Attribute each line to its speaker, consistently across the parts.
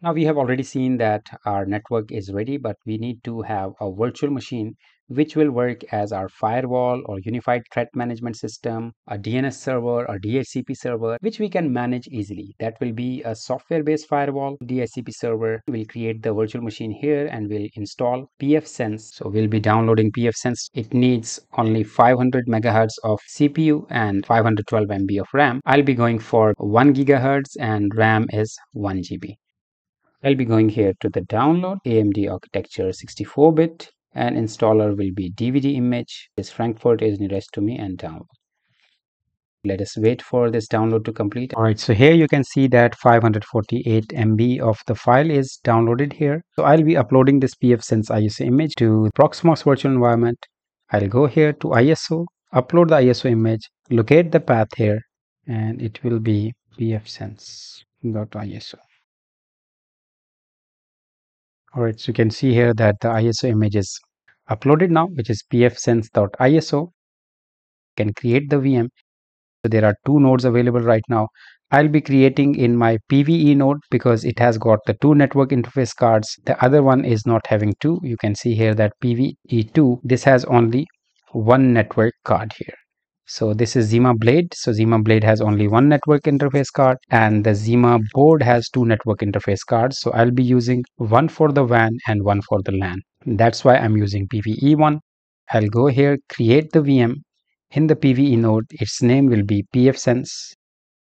Speaker 1: Now we have already seen that our network is ready, but we need to have a virtual machine which will work as our firewall or unified threat management system, a DNS server or DHCP server, which we can manage easily. That will be a software-based firewall. DHCP server will create the virtual machine here and we'll install pfSense. So we'll be downloading pfSense. It needs only 500 megahertz of CPU and 512 MB of RAM. I'll be going for 1 gigahertz and RAM is 1 GB. I'll be going here to the download AMD architecture 64-bit and installer will be DVD image. This Frankfurt is nearest to me and download. Let us wait for this download to complete. Alright, so here you can see that 548 MB of the file is downloaded here. So I'll be uploading this pfSense ISO image to Proxmox virtual environment. I'll go here to ISO, upload the ISO image, locate the path here and it will be pfSense.iso. Alright, so you can see here that the ISO image is uploaded now, which is pfSense.iso. Can create the VM. So there are two nodes available right now. I'll be creating in my PVE node because it has got the two network interface cards. The other one is not having two. You can see here that PVE2, this has only one network card here. So this is Zima Blade. So Zima Blade has only one network interface card and the Zima board has two network interface cards. So I'll be using one for the WAN and one for the LAN. That's why I'm using PVE1. I'll go here, create the VM. In the PVE node, its name will be pfSense.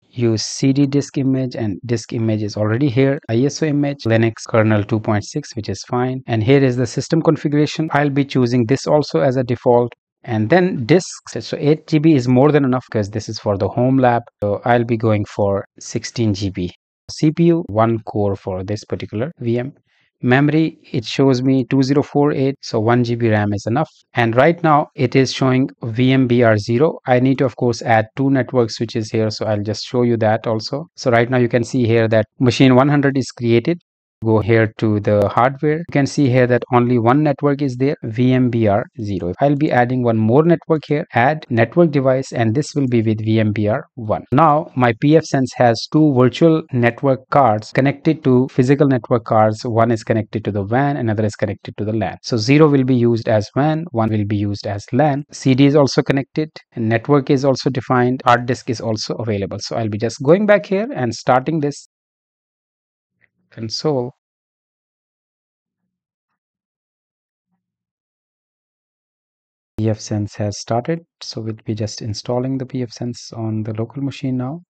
Speaker 1: Use CD disk image and disk image is already here. ISO image, Linux kernel 2.6, which is fine. And here is the system configuration. I'll be choosing this also as a default and then disks so 8 GB is more than enough because this is for the home lab. So I'll be going for 16 GB CPU one core for this particular VM memory it shows me 2048 so 1 GB RAM is enough. And right now it is showing VMBR0 I need to of course add two network switches here. So I'll just show you that also. So right now you can see here that machine 100 is created go here to the hardware. You can see here that only one network is there vmbr 0 i'll be adding one more network here add network device and this will be with vmbr 1 now my pfSense has two virtual network cards connected to physical network cards. One is connected to the wan another is connected to the lan. So 0 will be used as wan one will be used as lan. Cd is also connected network is also defined hard disk is also available. So i'll be just going back here and starting this console pfSense has started so we'll be just installing the pfSense on the local machine now.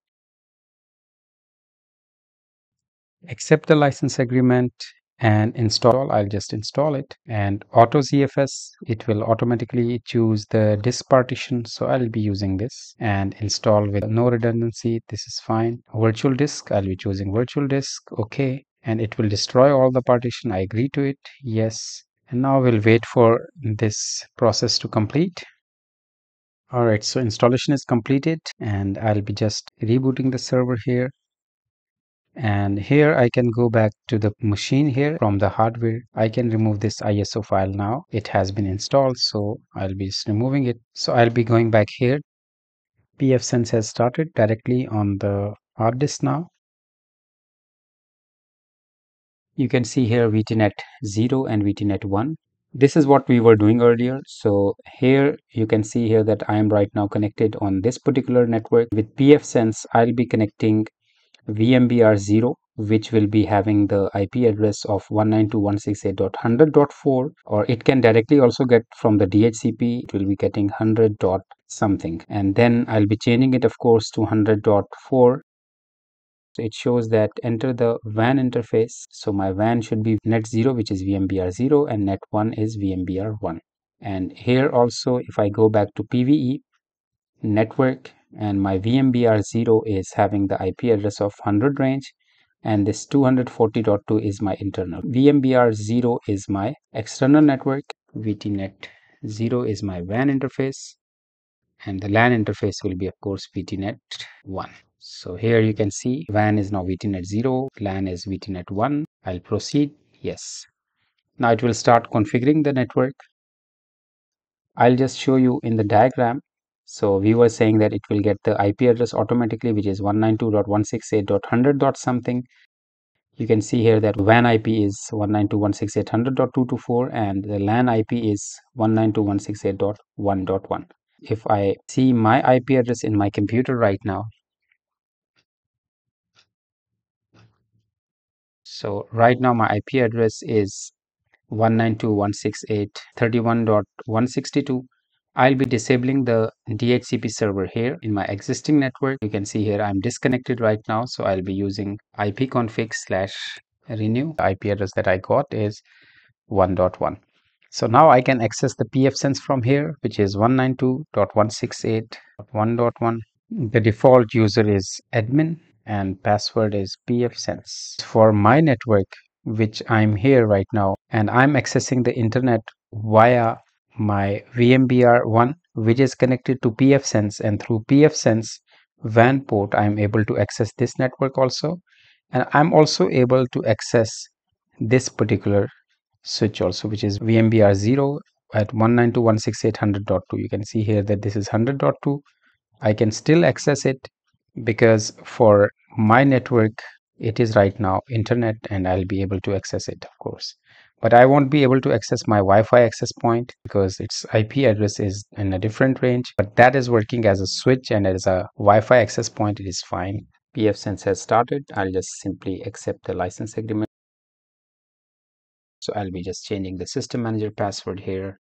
Speaker 1: Accept the license agreement and install I'll just install it and auto ZFS it will automatically choose the disk partition so I'll be using this and install with no redundancy this is fine. Virtual disk I'll be choosing virtual disk okay and it will destroy all the partition. I agree to it. Yes. And now we'll wait for this process to complete. Alright so installation is completed and I'll be just rebooting the server here. And here I can go back to the machine here from the hardware. I can remove this ISO file now. It has been installed so I'll be just removing it. So I'll be going back here. pfSense has started directly on the hard disk now you can see here VTNet 0 and VTNet 1 this is what we were doing earlier. So here you can see here that I am right now connected on this particular network with pfSense I'll be connecting VMBR0 which will be having the IP address of 192.168.100.4 or it can directly also get from the DHCP it will be getting 100. something. And then I'll be changing it of course to 100.4 so it shows that enter the WAN interface. So my WAN should be net 0 which is VMBR 0 and net 1 is VMBR 1. And here also if I go back to PVE network and my VMBR 0 is having the IP address of 100 range and this 240.2 is my internal. VMBR 0 is my external network. VTNet 0 is my WAN interface and the LAN interface will be of course VTNet 1. So here you can see WAN is now VTNet 0, LAN is VTNet 1. I'll proceed. Yes. Now it will start configuring the network. I'll just show you in the diagram. So we were saying that it will get the IP address automatically, which is 192.168.100. something. you can see here that WAN IP is 192.168.100.224 and the LAN IP is 192.168.1.1. If I see my IP address in my computer right now, so right now my IP address is 192.168.31.162 I'll be disabling the DHCP server here in my existing network. You can see here I'm disconnected right now. So I'll be using ipconfig slash renew. The IP address that I got is 1.1. So now I can access the pfSense from here, which is 192.168.1.1. The default user is admin and password is pfSense. For my network, which I'm here right now, and I'm accessing the internet via my VMBR1 which is connected to pfSense and through pfSense WAN port I'm able to access this network also. And I'm also able to access this particular switch also which is VMBR0 at 192.168.100.2 you can see here that this is 100.2 I can still access it because for my network it is right now internet and I'll be able to access it of course. But I won't be able to access my Wi-Fi access point because its IP address is in a different range. But that is working as a switch and as a Wi-Fi access point it is fine. pfSense has started I'll just simply accept the license agreement. So I'll be just changing the system manager password here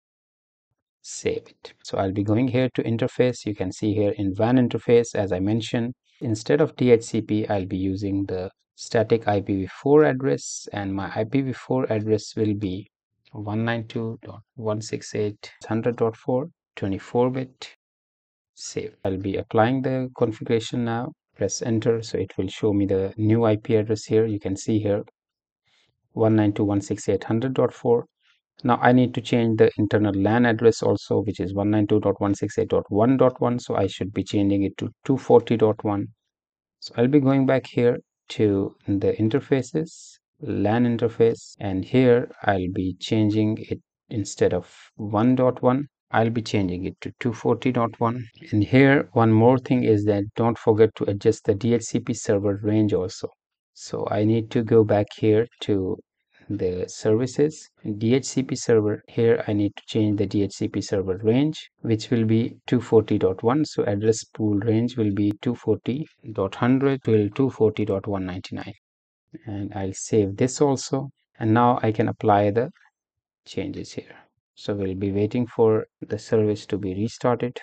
Speaker 1: save it. So I'll be going here to interface. You can see here in WAN interface as I mentioned instead of DHCP I'll be using the static IPv4 address and my IPv4 address will be 192.168.100.4 24 bit. Save. I'll be applying the configuration now. Press enter so it will show me the new IP address here. You can see here 192.168.100.4 now I need to change the internal LAN address also which is 192.168.1.1 so I should be changing it to 240.1 so I'll be going back here to the interfaces LAN interface and here I'll be changing it instead of 1.1 I'll be changing it to 240.1 and here one more thing is that don't forget to adjust the DHCP server range also. So I need to go back here to the services. DHCP server here I need to change the DHCP server range which will be 240.1 so address pool range will be 240.100 till 240.199 and I'll save this also. And now I can apply the changes here. So we'll be waiting for the service to be restarted.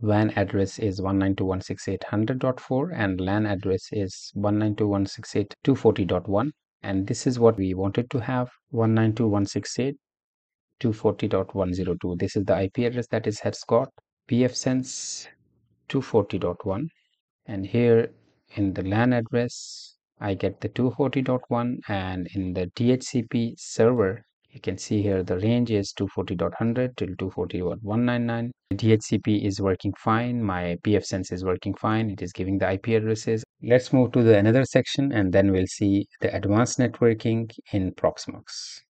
Speaker 1: WAN address is 192.168.100.4 and LAN address is 192.168.240.1 and this is what we wanted to have 192.168.240.102 this is the IP address that is has got pfSense 240.1 and here in the LAN address I get the 240.1 and in the DHCP server you can see here the range is 240.100 till 240.199 DHCP is working fine. My pfSense is working fine. It is giving the IP addresses. Let's move to the another section and then we'll see the advanced networking in Proxmox